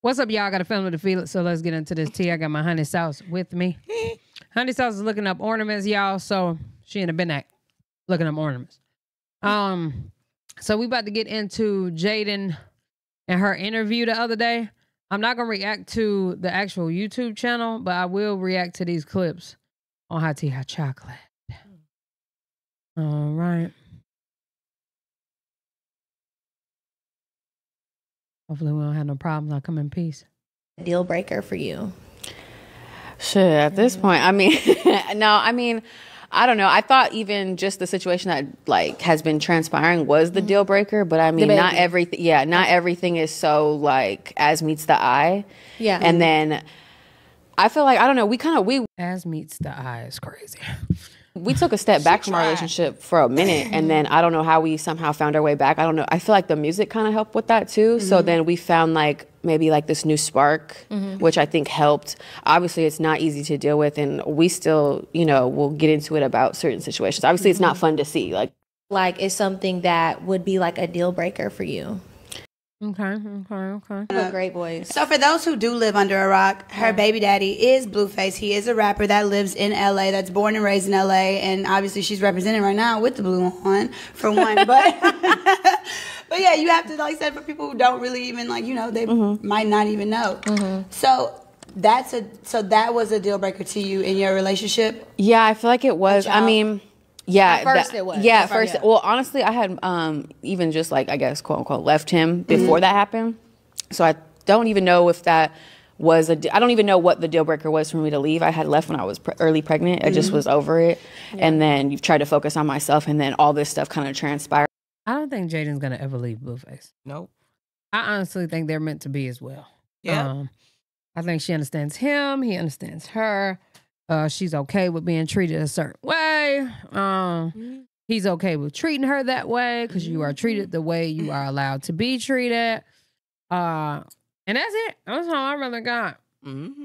What's up, y'all? I got a family to feel it, so let's get into this tea. I got my honey sauce with me. honey sauce is looking up ornaments, y'all. So she in the Benak looking up ornaments. Um, so we about to get into Jaidyn and her interview the other day. I'm not gonna react to the actual YouTube channel, but I will react to these clips on Hot Tea Hot Chocolate. All right. Hopefully we don't have no problems. I'll come in peace. deal breaker for you? Shit, at this point, I mean, no, I mean, I don't know. I thought even just the situation that like has been transpiring was the mm-hmm. deal breaker, but I mean, not everything. Yeah, not everything is so like as meets the eye. Yeah. and then I feel like I don't know. We kind of we As meets the eye is crazy. we took a step back from our relationship for a minute and then i don't know how we somehow found our way back. I don't know i feel like the music kind of helped with that too. So mm-hmm. then we found like maybe like this new spark mm-hmm. which i think helped. Obviously it's not easy to deal with and we still you know we'll get into it about certain situations. Obviously it's not mm-hmm. fun to see like Like, is something that would be like a deal breaker for you? Okay, okay, okay. A great voice. So for those who do live under a rock, her baby daddy is Blueface. He is a rapper that lives in LA, that's born and raised in LA, and obviously she's represented right now with the blue on for one. But but yeah, you have to like I said for people who don't really even like you know they mm-hmm. might not even know. Mm-hmm. So that's a so that was a deal breaker to you in your relationship. Yeah, I feel like it was. I mean, yeah. At first that- it was. Yeah, At at first, first. yeah. Well, honestly, I had um, even just like I guess quote unquote left him before that happened. So I don't even know if that was a. de- I don't even know what the deal breaker was for me to leave. I had left when I was pre- early pregnant. I just was over it, and then you tried to focus on myself, and then all this stuff kind of transpired. I don't think Jaidyn's gonna ever leave Blueface. Nope. I honestly think they're meant to be as well. Yeah. Um, I think she understands him. He understands her. Uh, she's okay with being treated a certain way. Um, he's okay with treating her that way because you are treated the way you are allowed to be treated. Uh, and that's it. That's all I really got. mm-hmm.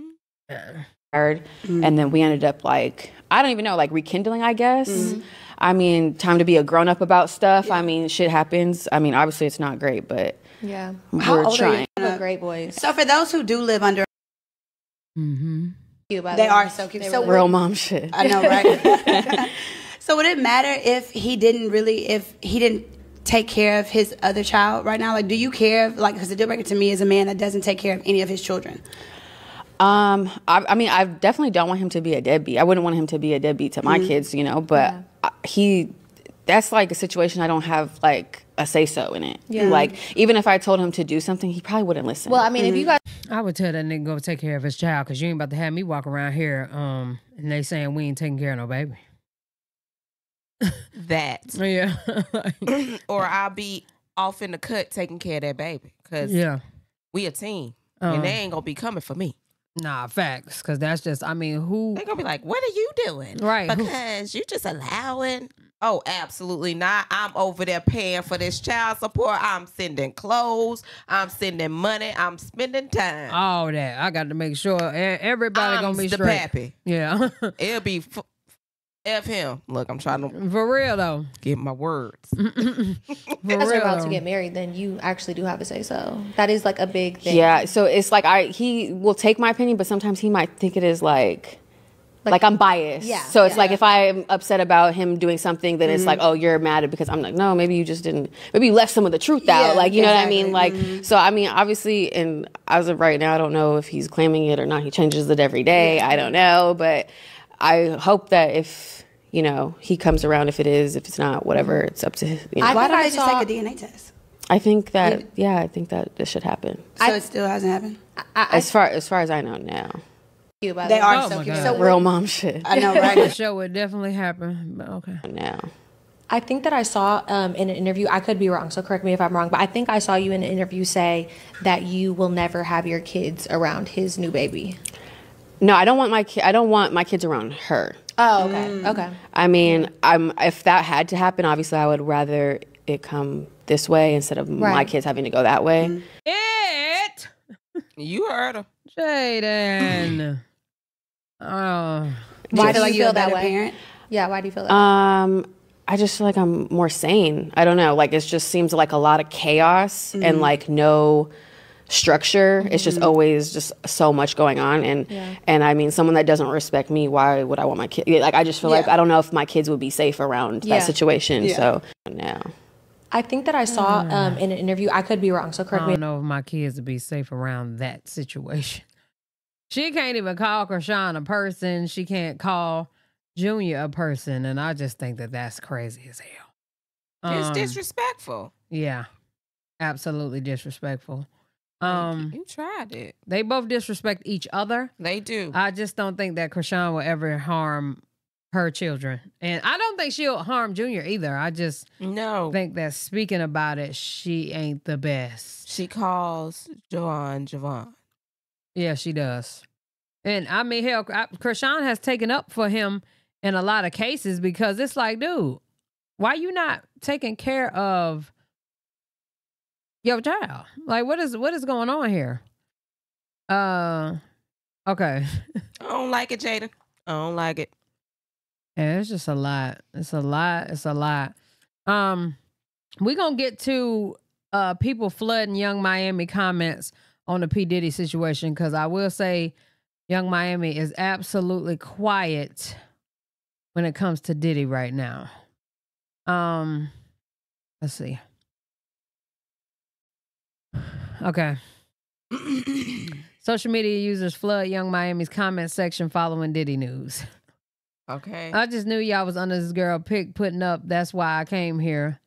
Yeah. and then we ended up like I don't even know, like rekindling. I guess. I mean, time to be a grown up about stuff. I mean, shit happens. I mean, obviously it's not great, but Yeah. We're old are you? trying. A great voice. So for those who do live under, Mm-hmm. Cute, by the they way. are so cute. They So really Real mom shit. I know, right? so would it matter if he didn't really, if he didn't take care of his other child right now? Like, do you care? If, like, because the deal breaker to me is a man that doesn't take care of any of his children. Um, I, I mean, I definitely don't want him to be a deadbeat. I wouldn't want him to be a deadbeat to my kids, you know. But I- he, that's like a situation I don't have like a say so in it. Yeah. Like even if I told him to do something, he probably wouldn't listen. Well, I mean, if you guys I would tell that nigga go take care of his child because you ain't about to have me walk around here um and they saying we ain't taking care of no baby. That. Yeah. or I'll be off in the cut taking care of that baby. Cause yeah. we a team. And they ain't gonna be coming for me. Nah, facts. Cause that's just I mean, who They're gonna be like, what are you doing? Right, Because you just allowing. Oh, absolutely not. I'm over there paying for this child support. I'm sending clothes. I'm sending money. I'm spending time. all that. I got to make sure everybody gonna be the straight. pappy. Yeah. It'll be f- F him. Look, I'm trying to For real though. get my words. For guys real are about to get married, then you actually do have a say so. That is like a big thing. yeah. So it's like I he will take my opinion, but sometimes he might think it is like. Like, I'm biased. Yeah, So it's yeah. like if I'm upset about him doing something, then it's like, mm-hmm. oh, you're mad because I'm like, no, maybe you just didn't, maybe you left some of the truth out. Yeah, like, you know what I mean? exactly. Like, mm-hmm. so I mean, obviously, and as of right now, I don't know if he's claiming it or not. He changes it every day. I don't know, but I hope that if you know he comes around, if it is, if it's not, whatever, it's up to him. You know. I I, Why think don't I just saw- take a DNA test? I think that, yeah, I think that this should happen. So it still hasn't happened. I, I, As far as far as I know now, you, They the are Oh so cute. So real mom shit. I know, The right? show would definitely happen. But okay. Now, I think that I saw um, in an interview, I could be wrong, so correct me if I'm wrong, but I think I saw you in an interview say that you will never have your kids around his new baby. No, I don't want my ki- I don't want my kids around her. Oh, okay. Mm. Okay. I mean, I'm if that had to happen, obviously I would rather it come this way instead of my kids having to go that way. Mm. It You heard her. Jaidyn. Oh. Why do feel like you you're feel that way? parent? Yeah, why do you feel that? Um, I just feel like I'm more sane. I don't know. Like it just seems like a lot of chaos and mm. like no structure. It's just always just so much going on, and and I mean, someone that doesn't respect me, why would I want my kid? Like, I just feel like I don't know if my kids would be safe around Yeah. that situation. Yeah. So no. I think that I saw um, in an interview. I could be wrong, so correct me. I don't know if my kids would be safe around that situation. She can't even call Chrisean a person. She can't call Junior a person, and I just think that that's crazy as hell. It's Um, disrespectful. Yeah, absolutely disrespectful. Um, you tried it. they both disrespect each other. They do. I just don't think that Chrisean will ever harm her children, and I don't think she'll harm Junior either. I just no. think that speaking about it, she ain't the best. she calls Joanne Javon. Yeah, she does. And I mean, hell, I- Chrisean has taken up for him in a lot of cases because it's like, dude, why you not taking care of your child? Like, what is what is going on here? Uh, okay, I don't like it, Jada. I don't like it. yeah, it's just a lot. It's a lot. It's a lot. Um, we gonna get to uh people flooding Young Miami comments on the P Diddy situation because I will say, Young Miami is absolutely quiet when it comes to Diddy right now. Um, let's see. Okay. Social media users flood Young Miami's comment section following Diddy news. okay. I just knew y'all was under this girl pick putting up. That's why I came here.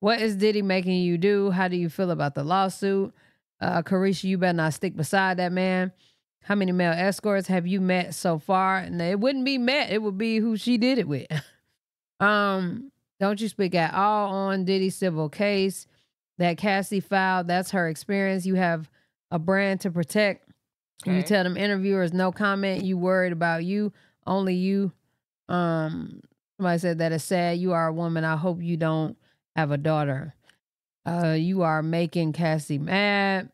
What is Diddy making you do? How do you feel about the lawsuit? Uh, Caresha, you better not stick beside that man. How many male escorts have you met so far? And it wouldn't be met. It would be who she did it with. um, don't you speak at all on Diddy's civil case that Cassie filed? That's her experience. You have a brand to protect. You tell them interviewers no comment. You worried about you, only you. Um, somebody said that is sad. You are a woman. I hope you don't have a daughter. Uh, you are making Cassie mad.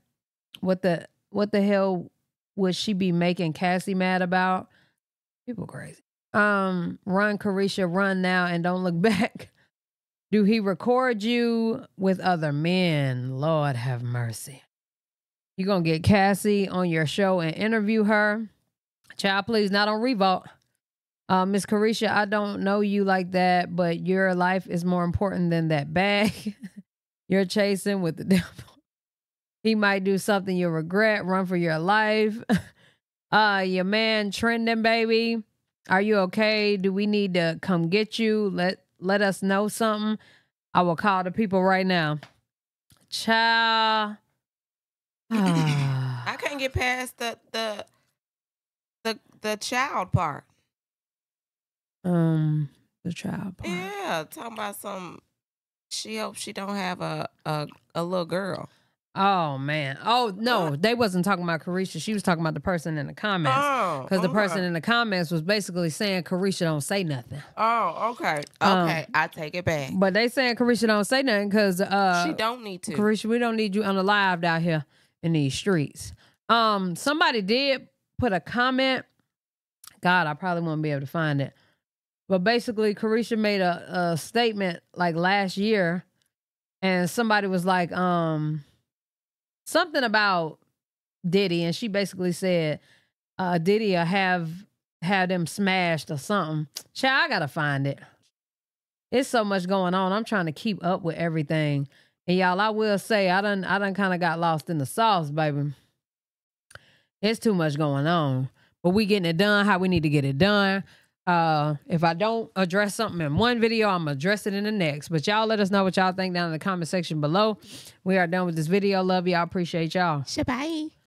What the what the hell would she be making Cassie mad about? People crazy. Um, run, Caresha, run now and don't look back. Do he record you with other men? Lord have mercy. You gonna get Cassie on your show and interview her? Child, please, not on Revolt. Uh, Miss Caresha, I don't know you like that, but your life is more important than that bag you're chasing with the devil. He might do something you'll regret. Run for your life. Uh, your man trending, baby. Are you okay? Do we need to come get you? Let let us know something. I will call the people right now. Child. I can't get past the the the the child part. um, the child. part. Yeah, talking about some. She hopes she don't have a a, a little girl. Oh man. Oh no, they wasn't talking about Caresha. She was talking about the person in the comments. Oh, Because the person in the comments was basically saying Caresha don't say nothing. Oh, okay, Um, okay. I take it back. But they saying Caresha don't say nothing because uh she don't need to. Caresha, we don't need you on the live out here in these streets. Um, somebody did put a comment. God, I probably won't be able to find it. But basically, Caresha made a, a statement like last year, and somebody was like, um, something about Diddy, and she basically said, uh, Diddy will have have them smashed or something. Child, I gotta find it. It's so much going on. I'm trying to keep up with everything. And y'all, I will say, I done, I done kind of got lost in the sauce, baby. It's too much going on, but we getting it done how we need to get it done. Uh, if I don't address something in one video, I'm gonna address it in the next. But y'all, let us know what y'all think down in the comment section below. We are done with this video. Love y'all. Appreciate y'all. Shabai.